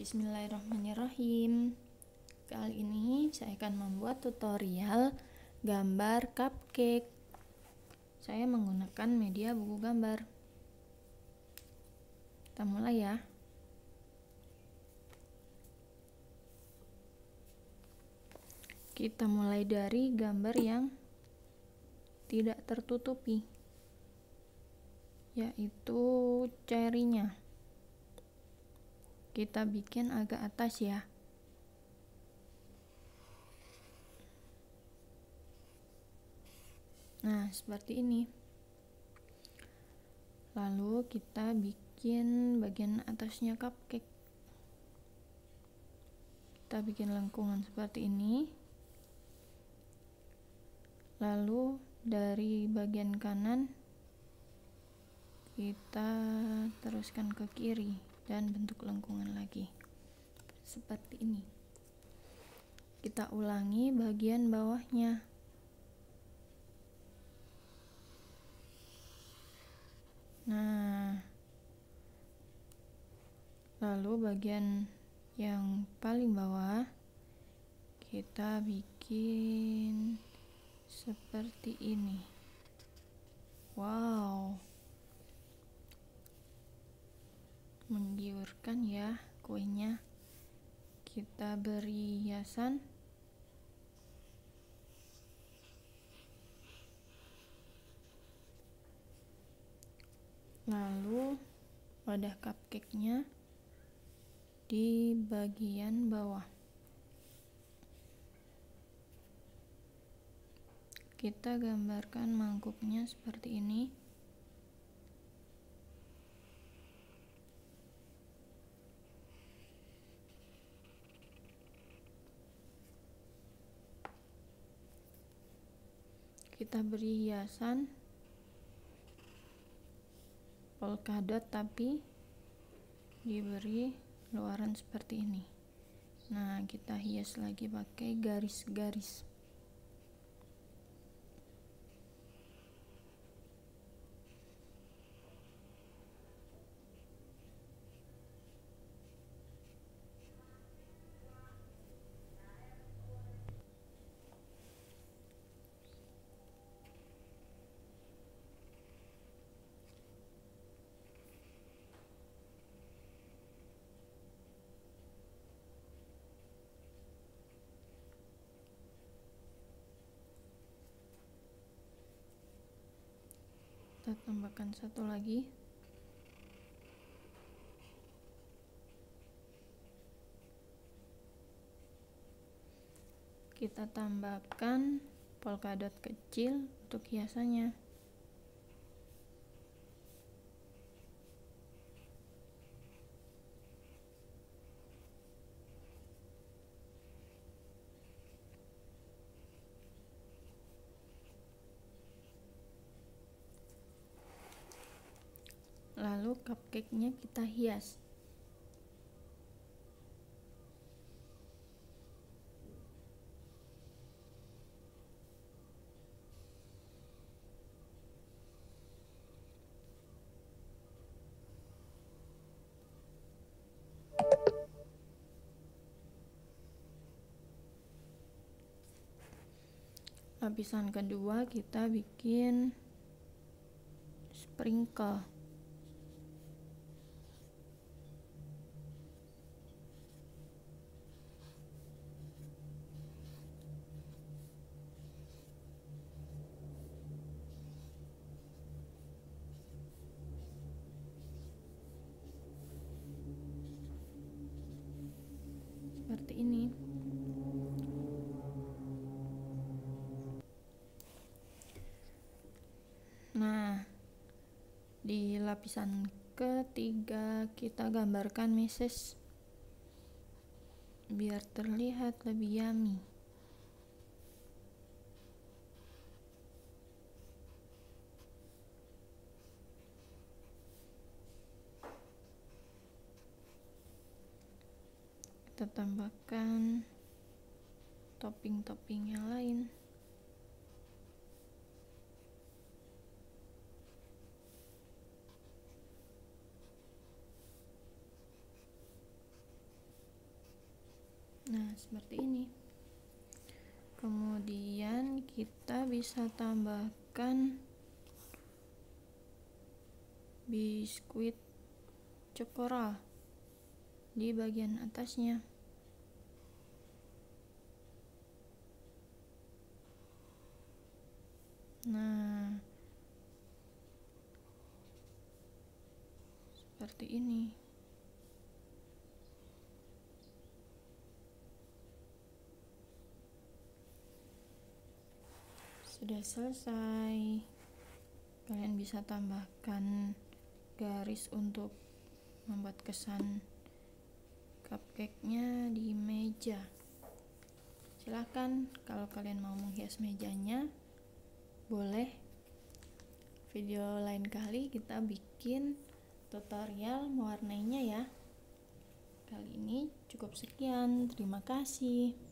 Bismillahirrahmanirrahim. Kali ini saya akan membuat tutorial gambar cupcake. Saya menggunakan media buku gambar. Kita mulai ya. Kita mulai dari gambar yang tidak tertutupi yaitu cherry-nya kita bikin agak atas ya. Nah seperti ini. Lalu kita bikin bagian atasnya cupcake. Kita bikin lengkungan seperti ini. Lalu dari bagian kanan kita teruskan ke kiri dan bentuk lengkungan lagi. Seperti ini. Kita ulangi bagian bawahnya. Nah lalu bagian yang paling bawah kita bikin seperti ini. Wow menggiurkan ya kuenya. Kita beri hiasan. Lalu wadah cupcake-nya di bagian bawah. Kita gambarkan mangkuknya seperti ini kita beri hiasan polkadot tapi diberi luaran seperti ini. Nah kita hias lagi pakai garis-garis kita tambahkan satu lagi. Kita tambahkan polkadot kecil untuk hiasannya lalu cupcake-nya kita hias. Lapisan kedua kita bikin sprinkle seperti ini nah di lapisan ketiga kita gambarkan message biar terlihat lebih yummy. Kita tambahkan topping-topping yang lain seperti ini. Kemudian kita bisa tambahkan biskuit cokora di bagian atasnya. Nah seperti ini sudah selesai. Kalian bisa tambahkan garis untuk membuat kesan cupcake-nya di meja. Silahkan kalau kalian mau menghias mejanya boleh. Video lain kali kita bikin tutorial mewarnainya ya. Kali ini cukup sekian. Terima kasih